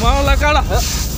我要来干了。